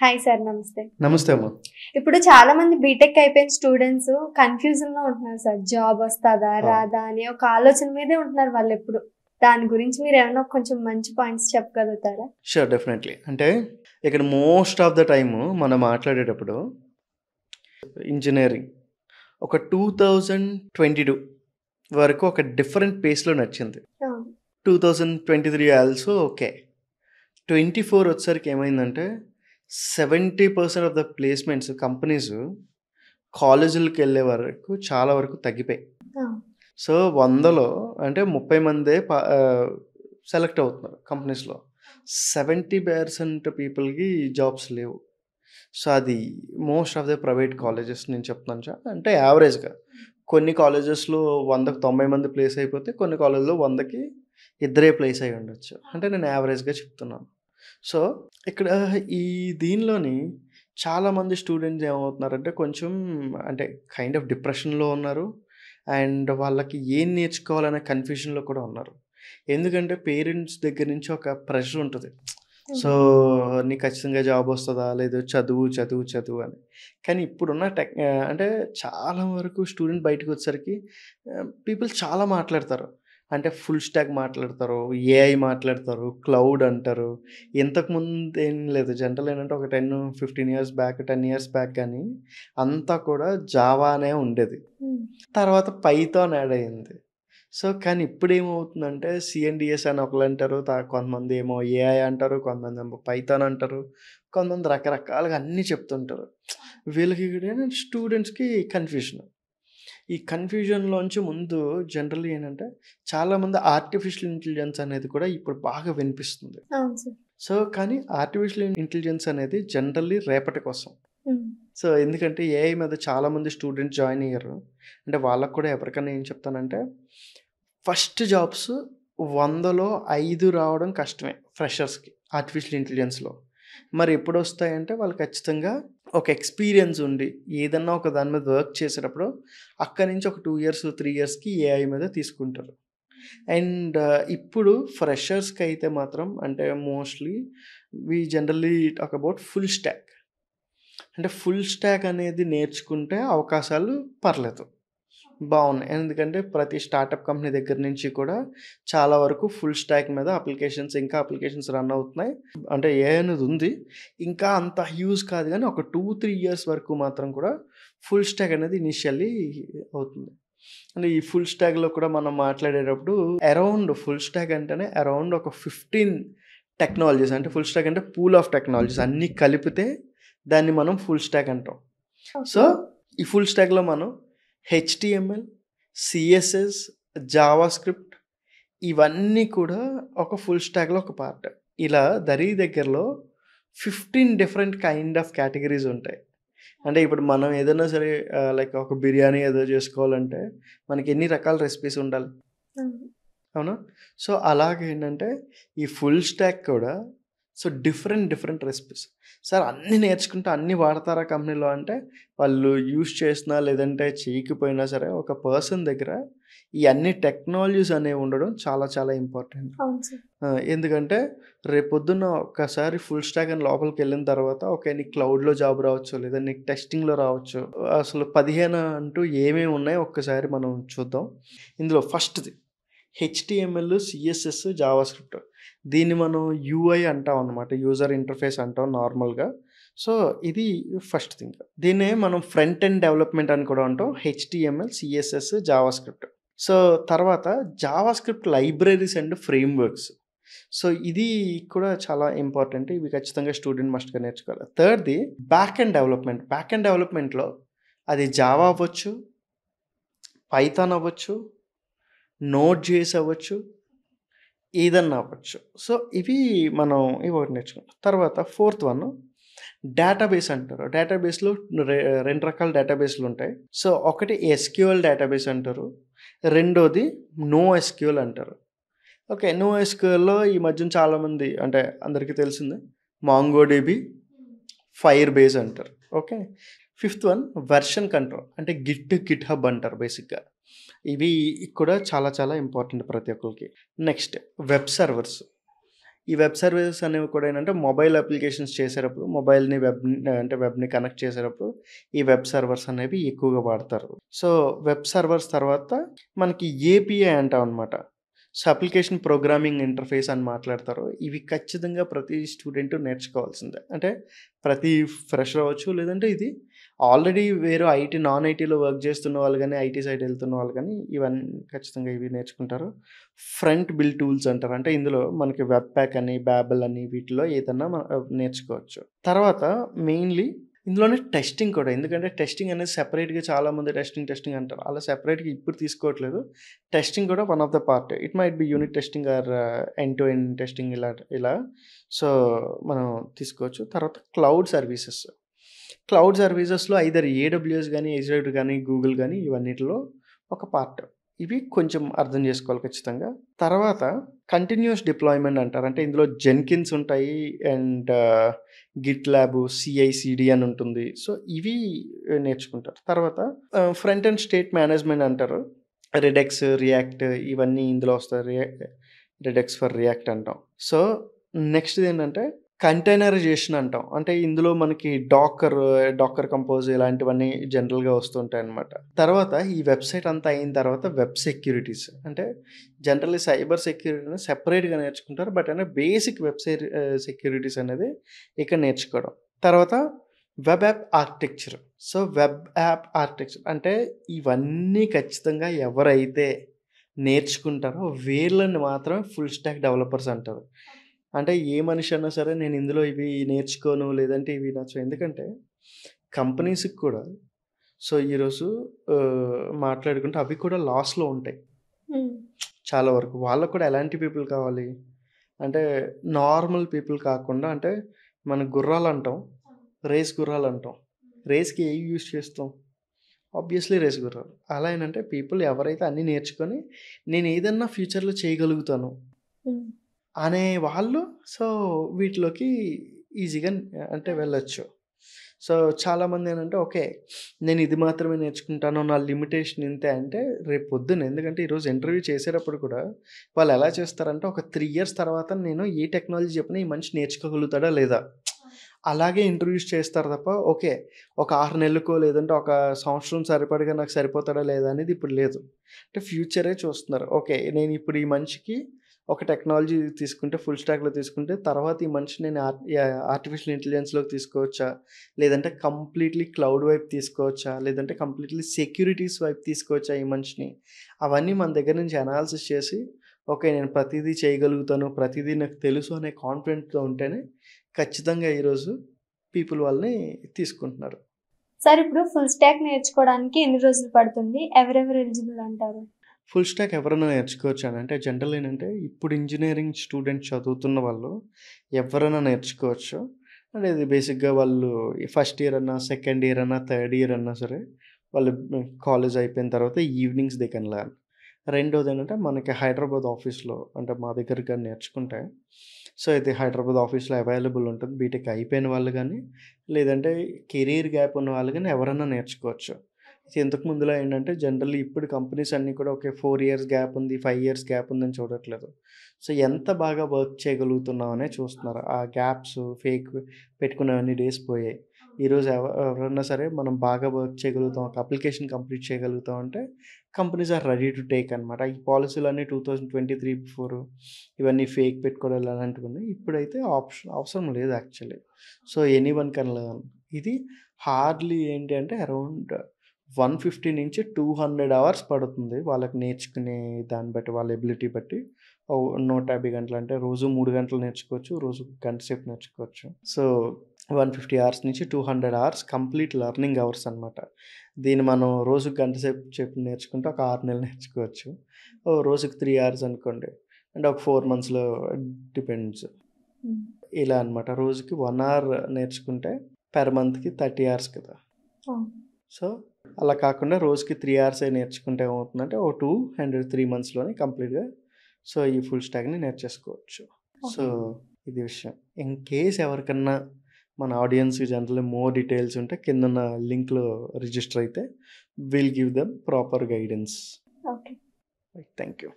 Hi sir నమస్తే నమస్తే అమ్మా. ఇప్పుడు చాలా మంది బీటెక్ అయిపోయిన స్టూడెంట్స్ కన్ఫ్యూజన్లో ఉంటున్నారు సార్ జాబ్ వస్తుందా రాదా అని ఒక ఆలోచన మీదే ఉంటున్నారు వాళ్ళు ఎప్పుడు. దాని గురించి మీరు ఏమైనా కొంచెం మంచి పాయింట్స్ చెప్పగలుగుతారా? షూర్ డెఫినెట్లీ అంటే ఇక్కడ మోస్ట్ ఆఫ్ ద టైమ్ మనం మాట్లాడేటప్పుడు ఇంజనీరింగ్ ఒక టూ థౌజండ్ ట్వంటీ టూ వరకు ఒక డిఫరెంట్ పేస్లో నడిచింది. Two thousand twenty three also okay twenty four వచ్చేసరికి ఏమైందంటే seventy percent of the placements companies కాలేజీలకు వెళ్ళే వరకు చాలా వరకు తగ్గిపోయాయి. సో వందలో అంటే ముప్పై మందే సెలెక్ట్ అవుతున్నారు కంపెనీస్లో. సెవెంటీ పర్సెంట్ పీపుల్కి జాబ్స్ లేవు. సో అది most of the private colleges నేను చెప్తున్నాను సార్ అంటే యావరేజ్గా. కొన్ని కాలేజెస్లో వందకు తొంభై మంది ప్లేస్ అయిపోతే కొన్ని కాలేజ్లో వందకి ఇద్దరే ప్లేస్ అయి ఉండొచ్చు అంటే నేను యావరేజ్గా చెప్తున్నాను. సో ఇక్కడ ఈ దీనిలోని చాలామంది స్టూడెంట్స్ ఏమవుతున్నారంటే కొంచెం అంటే కైండ్ ఆఫ్ డిప్రెషన్లో ఉన్నారు. అండ్ వాళ్ళకి ఏం నేర్చుకోవాలనే కన్ఫ్యూజన్లో కూడా ఉన్నారు. ఎందుకంటే పేరెంట్స్ దగ్గర నుంచి ఒక ప్రెషర్ ఉంటుంది. సో నీకు ఖచ్చితంగా జాబ్ వస్తుందా? లేదు చదువు చదువు చదువు అని. కానీ ఇప్పుడున్న టెక్ అంటే చాలా వరకు స్టూడెంట్ బయటకు వచ్చేసరికి పీపుల్ చాలా మాట్లాడతారు. అంటే ఫుల్ స్టాక్ మాట్లాడతారు ఏఐ మాట్లాడతారు క్లౌడ్ అంటారు. ఇంతకుముందు ఏం లేదు. జనరల్ ఏంటంటే ఒక ten fifteen years back ten years back కానీ అంతా కూడా జావానే ఉండేది. తర్వాత పైథాన్ యాడ్ అయింది. సో కానీ ఇప్పుడు ఏమవుతుందంటే సిఎన్డిఎస్ అని ఒకరు అంటారు కొంతమంది ఏమో ఏఐ అంటారు కొంతమంది ఏమో పైథాన్ అంటారు కొంతమంది రకరకాలుగా అన్నీ చెప్తుంటారు. వీళ్ళకి స్టూడెంట్స్కి కన్ఫ్యూజన్ ఈ కన్ఫ్యూజన్లోంచి ముందు జనరల్లీ ఏంటంటే చాలామంది ఆర్టిఫిషియల్ ఇంటెలిజెన్స్ అనేది కూడా ఇప్పుడు బాగా వినిపిస్తుంది. సో కానీ ఆర్టిఫిషియల్ ఇంటెలిజెన్స్ అనేది జనరల్లీ రేపటి కోసం. సో ఎందుకంటే ఏఐ మీద చాలామంది స్టూడెంట్స్ జాయిన్ అయ్యారు. అంటే వాళ్ళకు కూడా ఎవరికైనా ఏం చెప్తానంటే ఫస్ట్ జాబ్స్ వందలో ఐదు రావడం కష్టమే ఫ్రెషర్స్కి ఆర్టిఫిషియల్ ఇంటెలిజెన్స్లో. మరి ఎప్పుడు వస్తాయంటే వాళ్ళు ఖచ్చితంగా ఒక ఎక్స్పీరియన్స్ ఉండి ఏదన్నా ఒక దాని మీద వర్క్ చేసేటప్పుడు అక్కడి నుంచి ఒక టూ ఇయర్స్ త్రీ ఇయర్స్కి ఏఐ మీద తీసుకుంటారు. అండ్ ఇప్పుడు ఫ్రెషర్స్కి అయితే మాత్రం అంటే mostly we generally talk about full stack. అంటే ఫుల్ స్టాక్ అనేది నేర్చుకుంటే అవకాశాలు పర్లేదు. బాగున్నాయి. ఎందుకంటే ప్రతి స్టార్టప్ కంపెనీ దగ్గర నుంచి కూడా చాలా వరకు ఫుల్ స్టాక్ మీద అప్లికేషన్స్ ఇంకా అప్లికేషన్స్ రన్ అవుతున్నాయి. అంటే ఏ అనేది ఉంది. ఇంకా అంత హ్యూజ్ కాదు కానీ ఒక టూ త్రీ ఇయర్స్ వరకు మాత్రం కూడా ఫుల్ స్టాక్ అనేది ఇనిషియల్లీ అవుతుంది. అంటే ఈ ఫుల్ స్టాక్లో కూడా మనం మాట్లాడేటప్పుడు అరౌండ్ ఫుల్ స్టాక్ అంటేనే అరౌండ్ ఒక ఫిఫ్టీన్ టెక్నాలజీస్. అంటే ఫుల్ స్టాక్ అంటే పూల్ ఆఫ్ టెక్నాలజీస్. అన్నీ కలిపితే దాన్ని మనం ఫుల్ స్టాక్ అంటాం. సో ఈ ఫుల్ స్టాక్లో మనం హెచ్టిఎంఎల్ సిఎస్ఎస్ జావా స్క్రిప్ట్ ఇవన్నీ కూడా ఒక ఫుల్ స్టాక్లో ఒక పార్ట్ ఇలా దరీ దగ్గరలో fifteen different kind of categories ఉంటాయి. అంటే ఇప్పుడు మనం ఏదైనా సరే లైక్ ఒక బిర్యానీ ఏదో చేసుకోవాలంటే మనకి ఎన్ని రకాల రెసిపీస్ ఉండాలి? అవునా. సో అలాగే ఏంటంటే ఈ ఫుల్ స్టాక్ కూడా so different different recipes. Sir అన్నీ నేర్చుకుంటే అన్నీ వాడతారా కంపెనీలో అంటే వాళ్ళు యూస్ చేసినా లేదంటే చేయకపోయినా సరే ఒక పర్సన్ దగ్గర ఈ అన్ని టెక్నాలజీస్ అనేవి ఉండడం చాలా చాలా ఇంపార్టెంట్. ఎందుకంటే రేపొద్దున్న ఒక్కసారి ఫుల్ స్టాక్ అని లోపలికి వెళ్ళిన తర్వాత ఓకే నీకు క్లౌడ్లో జాబ్ రావచ్చు లేదా నీకు టెస్టింగ్లో రావచ్చు అసలు పదిహేను అంటూ ఏమేమి ఉన్నాయో ఒక్కసారి మనం చూద్దాం. ఇందులో ఫస్ట్ది హెచ్టిఎంఎల్ సిఎస్ఎస్ జావా స్క్రిప్ట్ దీన్ని మనం యూఐ అంటాం అనమాట యూజర్ ఇంటర్ఫేస్ అంటాం నార్మల్గా. సో ఇది ఫస్ట్ థింగ్. దీన్నే మనం ఫ్రంట్ ఎండ్ డెవలప్మెంట్ అని కూడా అంటాం HTML CSS JavaScript so తర్వాత JavaScript libraries and frameworks so ఇది కూడా చాలా ఇంపార్టెంట్ ఇవి ఖచ్చితంగా స్టూడెంట్ మస్ట్గా నేర్చుకోవాలి. థర్డ్ది back and development. Back and డెవలప్మెంట్లో అది జావా అవ్వచ్చు పైథాన్ అవ్వచ్చు నోట్ జేస్ అవ్వచ్చు ఏదన్నా అవ్వచ్చు సో ఇవి మనం ఇవి ఒకటి నేర్చుకుంటాం. తర్వాత ఫోర్త్ వన్ డేటాబేస్ అంటారు. డేటాబేస్లో రెండు రకాల డేటాబేస్లు ఉంటాయి. సో ఒకటి ఎస్క్యూఎల్ డేటాబేస్ అంటారు. రెండోది నో ఎస్క్యూఎల్ అంటారు. ఓకే నో ఎస్క్యూఎల్లో ఈ మధ్యన చాలామంది అంటే అందరికీ తెలిసిందే మాంగోడీబీ ఫైర్ బేస్ అంటారు. Okay fifth one version control అంటే గిట్ గిట్ హబ్ అంటారు బేసిక్గా. ఇవి కూడా చాలా చాలా ఇంపార్టెంట్ ప్రతి ఒక్కరికి. Next web servers. ఈ వెబ్ సర్వీసెస్ అనేవి కూడా ఏంటంటే మొబైల్ అప్లికేషన్స్ చేసేటప్పుడు మొబైల్ని వెబ్ అంటే వెబ్ని కనెక్ట్ చేసేటప్పుడు ఈ వెబ్ సర్వర్స్ అనేవి ఎక్కువగా వాడతారు. సో వెబ్ సర్వర్స్ తర్వాత మనకి ఏపీఐ అంటాం అనమాట సో అప్లికేషన్ ప్రోగ్రామింగ్ ఇంటర్ఫేస్ అని మాట్లాడతారు ఇవి ఖచ్చితంగా ప్రతి స్టూడెంట్ నేర్చుకోవాల్సిందే. అంటే ప్రతి ఫ్రెషర్ అవ్వచ్చు లేదంటే ఇది ఆల్రెడీ వేరే ఐటీ నాన్ ఐటీలో వర్క్ చేస్తున్న వాళ్ళు కానీ ఐటీ సైడ్ వెళ్తున్న వాళ్ళు కానీ ఇవన్నీ ఖచ్చితంగా ఇవి నేర్చుకుంటారు. ఫ్రంట్ బిల్ టూల్స్ అంటారు. అంటే ఇందులో మనకి వెబ్ ప్యాక్ అని బ్యాబల్ అని వీటిలో ఏదన్నా మనం నేర్చుకోవచ్చు. తర్వాత మెయిన్లీ ఇందులోనే టెస్టింగ్ కూడా. ఎందుకంటే టెస్టింగ్ అనేది సెపరేట్గా చాలామంది టెస్టింగ్ టెస్టింగ్ అంటారు. అలా సెపరేట్గా ఇప్పుడు తీసుకోవట్లేదు. టెస్టింగ్ కూడా one of the part it might be unit testing or end to end testing ఇలా ఇలా. సో మనం తీసుకోవచ్చు. తర్వాత క్లౌడ్ సర్వీసెస్ క్లౌడ్ సర్వీసెస్లో ఐదర్ ఏడబ్ల్యూఎస్ కానీ ఎజ్రైడ్ కానీ గూగుల్ కానీ ఇవన్నిటిలో ఒక పార్ట్ ఇవి కొంచెం అర్థం చేసుకోవాలి ఖచ్చితంగా. తర్వాత కంటిన్యూస్ డిప్లాయ్మెంట్ అంటారు. అంటే ఇందులో జెన్కిన్స్ ఉంటాయి అండ్ గిట్ ల్యాబ్ సిఐసిడి అని ఉంటుంది. సో ఇవి uh, నేర్చుకుంటారు. తర్వాత ఫ్రంట్ అండ్ స్టేట్ మేనేజ్మెంట్ అంటారు. రెడెక్స్ రియాక్ట్ ఇవన్నీ ఇందులో వస్తాయి. రియాక్ట్ రెడెక్స్ ఫర్ రియాక్ట్ అంటాం. సో నెక్స్ట్ ఏంటంటే కంటైనరైజేషన్ అంటాం. అంటే ఇందులో మనకి డాకర్ డాకర్ కంపోజ్ ఇలాంటివన్నీ జనరల్గా వస్తుంటాయి అనమాట తర్వాత ఈ వెబ్సైట్ అంతా అయిన తర్వాత వెబ్ సెక్యూరిటీస్. అంటే జనరల్లీ సైబర్ సెక్యూరిటీ సెపరేట్గా నేర్చుకుంటారు. బట్ అంటే బేసిక్ వెబ్సైట్ సెక్యూరిటీస్ అనేది ఇక్కడ నేర్చుకోవడం. తర్వాత web app architecture. So web app architecture అంటే ఇవన్నీ ఖచ్చితంగా ఎవరైతే నేర్చుకుంటారో వీళ్ళని మాత్రమే ఫుల్ స్టాక్ డెవలపర్స్ అంటారు. అంటే ఏ మనిషి అన్నా సరే నేను ఇందులో ఇవి నేర్చుకోను లేదంటే ఇవి నచ్చవు. ఎందుకంటే కంపెనీస్కి కూడా సో ఈరోజు మాట్లాడుకుంటే అవి కూడా లాస్లో ఉంటాయి. చాలా వరకు వాళ్ళకు కూడా ఎలాంటి పీపుల్ కావాలి? అంటే నార్మల్ పీపుల్ కాకుండా అంటే మన గుర్రాలు అంటాం రేస్ గుర్రాలు అంటాం. రేస్కి ఏ యూస్ చేస్తాం? ఆబ్వియస్లీ రేస్ గుర్రాలు. అలా ఏంటంటే పీపుల్ ఎవరైతే అన్నీ నేర్చుకొని నేను ఏదన్నా ఫ్యూచర్లో చేయగలుగుతాను. అనే వాళ్ళు సో వీటిలోకి ఈజీగా అంటే వెళ్ళొచ్చు. సో చాలామంది ఏంటంటే ఓకే నేను ఇది మాత్రమే నేర్చుకుంటాను నా లిమిటేషన్ ఇంతే అంటే రేపు పొద్దున్న ఎందుకంటే ఈరోజు ఇంటర్వ్యూ చేసేటప్పుడు కూడా వాళ్ళు ఎలా చేస్తారంటే ఒక త్రీ ఇయర్స్ తర్వాత నేను ఏ టెక్నాలజీ చెప్పినా ఈ మనిషి నేర్చుకోగలుగుతాడా లేదా? అలాగే ఇంటర్వ్యూస్ చేస్తారు తప్ప ఓకే ఒక ఆరు నెలలకో లేదంటే ఒక సంవత్సరం సరిపడగా నాకు సరిపోతాడా లేదా అనేది ఇప్పుడు లేదు. అంటే ఫ్యూచరే చూస్తున్నారు. ఓకే నేను ఇప్పుడు ఈ మనిషికి ఒక టెక్నాలజీ తీసుకుంటే ఫుల్ స్టాక్లో తీసుకుంటే తర్వాత ఈ మనిషి నేను ఆర్టిఫిషియల్ ఇంటెలిజెన్స్లోకి తీసుకోవచ్చా? లేదంటే కంప్లీట్లీ క్లౌడ్ వైపు తీసుకోవచ్చా? లేదంటే కంప్లీట్లీ సెక్యూరిటీస్ వైపు తీసుకోవచ్చా ఈ మనిషిని? అవన్నీ మన దగ్గర నుంచి అనాలిసిస్ చేసి ఓకే నేను ప్రతిదీ చేయగలుగుతాను ప్రతిదీ నాకు తెలుసు అనే కాన్ఫిడెంట్తో ఉంటేనే ఖచ్చితంగా ఈరోజు పీపుల్ వాళ్ళని తీసుకుంటున్నారు. సార్ ఇప్పుడు ఫుల్ స్టాక్ నేర్చుకోవడానికి ఎన్ని రోజులు పడుతుంది? ఎవరెవరు ఎలిజిబుల్ అంటారు? ఫుల్ స్టాక్ ఎవరైనా నేర్చుకోవచ్చు? అని అంటే జనరల్ ఏంటంటే ఇప్పుడు ఇంజనీరింగ్ స్టూడెంట్ చదువుతున్న వాళ్ళు ఎవరైనా నేర్చుకోవచ్చు. అంటే ఇది బేసిక్గా వాళ్ళు ఫస్ట్ ఇయర్ అన్నా సెకండ్ ఇయర్ అన్నా థర్డ్ ఇయర్ అన్నా సరే వాళ్ళు కాలేజ్ అయిపోయిన తర్వాత ఈవినింగ్స్ దే కెన్ లర్న్ రెండోది ఏంటంటే మనకి హైదరాబాద్ ఆఫీస్లో అంటే మా దగ్గర కానీ నేర్చుకుంటే సో ఇది హైదరాబాద్ ఆఫీస్లో అవైలబుల్ ఉంటుంది. బీటెక్ అయిపోయిన వాళ్ళు కానీ లేదంటే కెరీర్ గ్యాప్ ఉన్న వాళ్ళు కానీ ఎవరైనా నేర్చుకోవచ్చు. ఇంతకు ముందులో ఏంటంటే జనరల్లీ ఇప్పుడు కంపెనీస్ అన్నీ కూడా ఓకే ఫోర్ ఇయర్స్ గ్యాప్ ఉంది ఫైవ్ ఇయర్స్ గ్యాప్ ఉందని చూడట్లేదు. సో ఎంత బాగా వర్క్ చేయగలుగుతున్నాం అనే చూస్తున్నారు. ఆ గ్యాప్స్ ఫేక్ పెట్టుకునేవన్నీ డేస్ పోయాయి. ఈరోజు ఎవ ఎవరన్నా సరే మనం బాగా వర్క్ చేయగలుగుతాం ఒక అప్లికేషన్ కంప్లీట్ చేయగలుగుతాం అంటే companies are ready to take అనమాట ఈ పాలసీలు అన్నీ two thousand twenty three before ఇవన్నీ ఫేక్ పెట్టుకోవడం అలాంటివి ఉన్నాయి. ఇప్పుడైతే ఆప్షన్ అవసరం లేదు actually. So any one can learn. ఇది హార్డ్లీ ఏంటి అంటే అరౌండ్ వన్ ఫిఫ్టీ నుంచి టూ హండ్రెడ్ అవర్స్ పడుతుంది వాళ్ళకి నేర్చుకునే దాన్ని బట్టి వాళ్ళ ఎబిలిటీ బట్టి. నూట యాభై గంటలు అంటే రోజు మూడు గంటలు నేర్చుకోవచ్చు రోజు గంట సేపు నేర్చుకోవచ్చు. సో వన్ ఫిఫ్టీ అవర్స్ నుంచి two hundred hours complete learning hours అనమాట దీన్ని మనం రోజుకు గంట సేపు చెప్పి నేర్చుకుంటే ఒక ఆరు నెలలు నేర్చుకోవచ్చు. ఓ రోజుకి త్రీ అవర్స్ అనుకోండి. అంటే ఒక ఫోర్ మంత్స్లో డిపెండ్స్. ఇలా అనమాట రోజుకి వన్ అవర్ నేర్చుకుంటే పెర్ మంత్కి థర్టీ అవర్స్ కదా. సో అలా కాకుండా రోజుకి త్రీ అవర్స్ నేర్చుకుంటే ఏమవుతుందంటే ఓ టూ హండ్రెడ్ త్రీ మంత్స్లోనే కంప్లీట్గా సో ఈ ఫుల్ స్టాక్ని నేర్చేసుకోవచ్చు. సో ఇది విషయం. ఇన్ కేస్ ఎవరికన్నా మన ఆడియన్స్కి జనరల్ మోర్ డీటెయిల్స్ ఉంటే కింద లింక్లో రిజిస్టర్ అయితే will give them proper guidance. Okay. Thank you